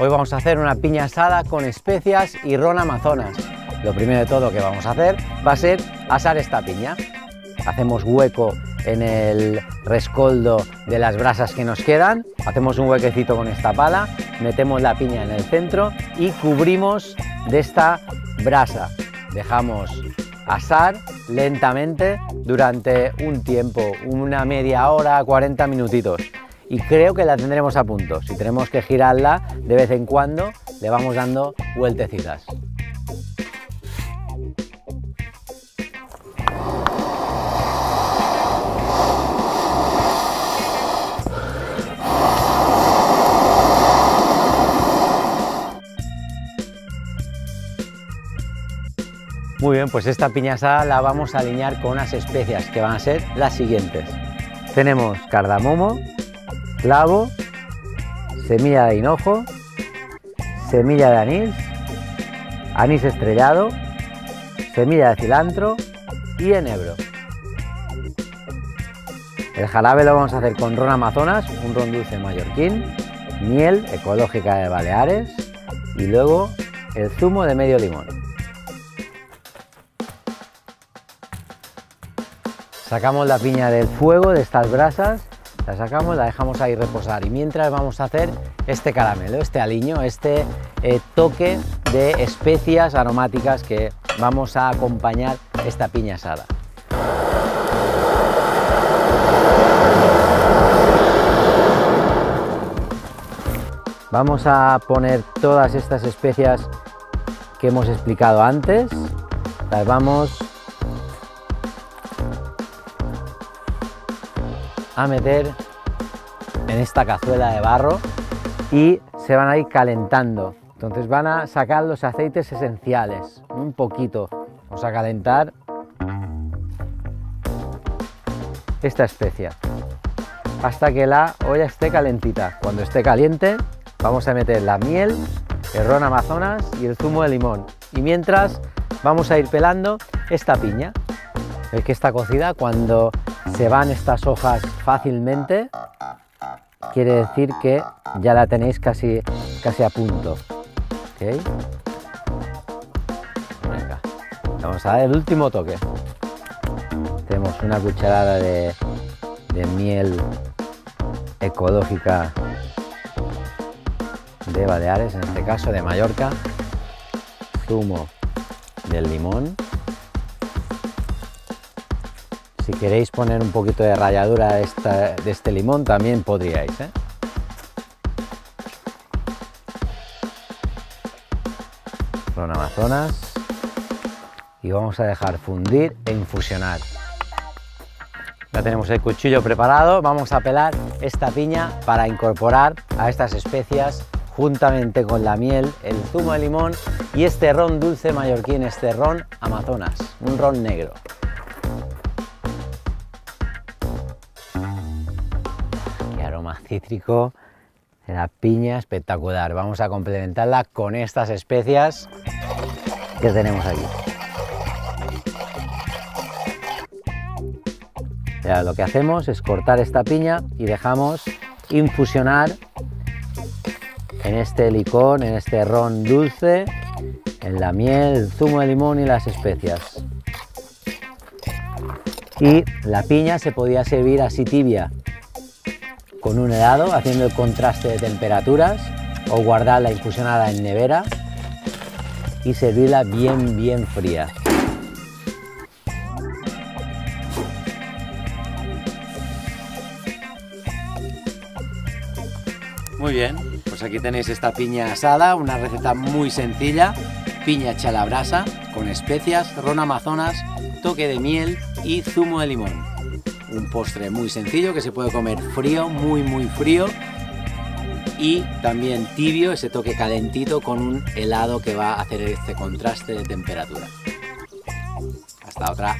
Hoy vamos a hacer una piña asada con especias y ron amazonas. Lo primero de todo que vamos a hacer va a ser asar esta piña. Hacemos hueco en el rescoldo de las brasas que nos quedan, hacemos un huequecito con esta pala, metemos la piña en el centro y cubrimos de esta brasa. Dejamos asar lentamente durante un tiempo, una media hora, 40 minutitos y creo que la tendremos a punto. Si tenemos que girarla de vez en cuando, le vamos dando vueltecitas. Muy bien, pues esta piña asada la vamos a alinear con unas especias que van a ser las siguientes. Tenemos cardamomo, clavo, semilla de hinojo, semilla de anís, anís estrellado, semilla de cilantro y enebro. El jarabe lo vamos a hacer con ron amazonas, un ron dulce mallorquín, miel ecológica de Baleares y luego el zumo de medio limón. Sacamos la piña del fuego de estas brasas la sacamos, la dejamos ahí reposar y mientras vamos a hacer este caramelo, este aliño, este eh, toque de especias aromáticas que vamos a acompañar esta piña asada. Vamos a poner todas estas especias que hemos explicado antes, las vamos a meter en esta cazuela de barro y se van a ir calentando. Entonces van a sacar los aceites esenciales, un poquito. Vamos a calentar esta especia hasta que la olla esté calentita. Cuando esté caliente vamos a meter la miel, el ron amazonas y el zumo de limón. Y mientras vamos a ir pelando esta piña. El que está cocida cuando se van estas hojas fácilmente, quiere decir que ya la tenéis casi, casi a punto. Vamos a dar el último toque. Tenemos una cucharada de, de miel ecológica de Baleares, en este caso de Mallorca, zumo del limón si queréis poner un poquito de ralladura de, este limón también podríais. ¿eh? Son amazonas y vamos a dejar fundir e infusionar. Ya tenemos el cuchillo preparado, vamos a pelar esta piña para incorporar a estas especias juntamente con la miel, el zumo de limón y este ron dulce mallorquín, este ron amazonas, un ron negro. Cítrico la piña espectacular. Vamos a complementarla con estas especias que tenemos aquí. Lo que hacemos es cortar esta piña y dejamos infusionar en este licor, en este ron dulce, en la miel, el zumo de limón y las especias. Y la piña se podía servir así tibia, con un helado, haciendo el contraste de temperaturas, o guardarla infusionada en nevera y servirla bien, bien fría. Muy bien, pues aquí tenéis esta piña asada, una receta muy sencilla, piña hecha con especias, ron amazonas, toque de miel y zumo de limón un postre muy sencillo que se puede comer frío, muy muy frío y también tibio, ese toque calentito con un helado que va a hacer este contraste de temperatura. Hasta otra.